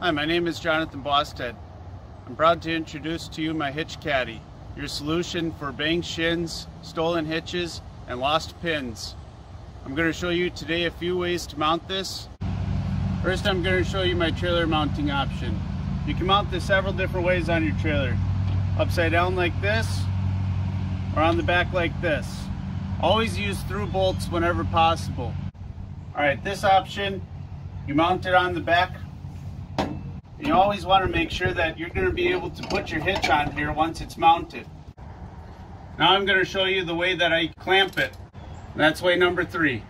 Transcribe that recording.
Hi, my name is Jonathan Bosted. I'm proud to introduce to you my Hitch Caddy, your solution for banged shins, stolen hitches, and lost pins. I'm going to show you today a few ways to mount this. First I'm going to show you my trailer mounting option. You can mount this several different ways on your trailer. Upside down like this, or on the back like this. Always use through bolts whenever possible. Alright, this option, you mount it on the back. You always want to make sure that you're going to be able to put your hitch on here once it's mounted. Now I'm going to show you the way that I clamp it. That's way number three.